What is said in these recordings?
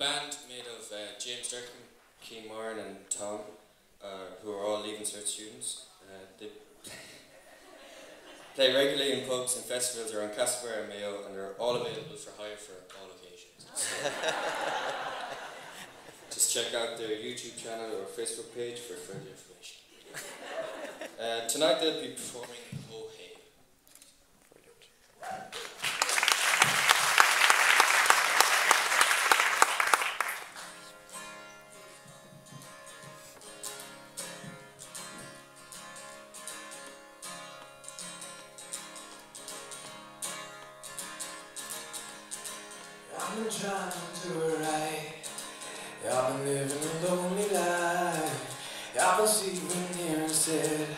band made of uh, James Durkin, Keane Moran, and Tom, uh, who are all Leaving Cert students. Uh, they play regularly in pubs and festivals around Castlebar and Mayo, and they're all available for hire for all occasions. So just check out their YouTube channel or Facebook page for further information. Uh, tonight they'll be performing I've been trying to do it right. I've been living a lonely life. I've been sleeping here instead.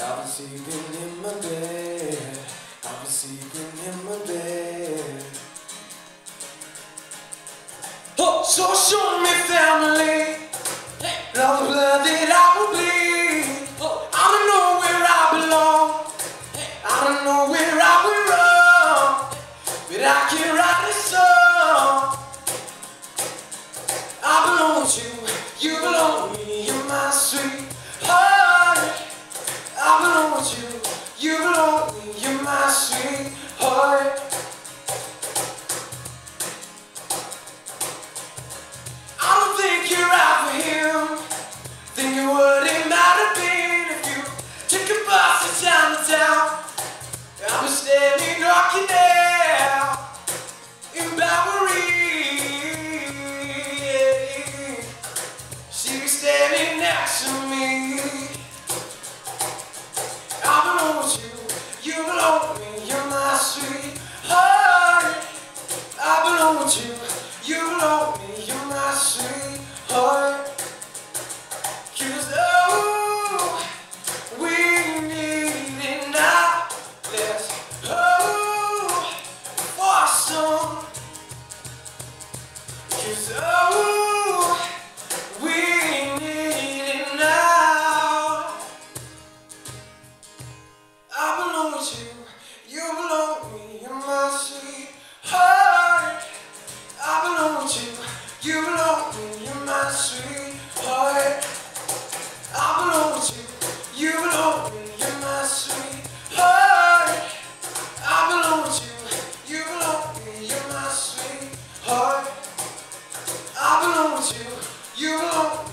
I've been sleeping in my bed. I've been sleeping in my bed. Oh, so show me family. All the blood that I will bleed. I don't know where I belong. I don't know where I wrong. But I can write You, you I you, you to me, you're my sweet heart. Cause oh, we need it now. Let's hope oh, for. Cause oh, you're my sweet heart. I belong to you, you belong to me, you're my sweet heart. I belong to you, you belong to me, you're my sweet. I belong to you, you belong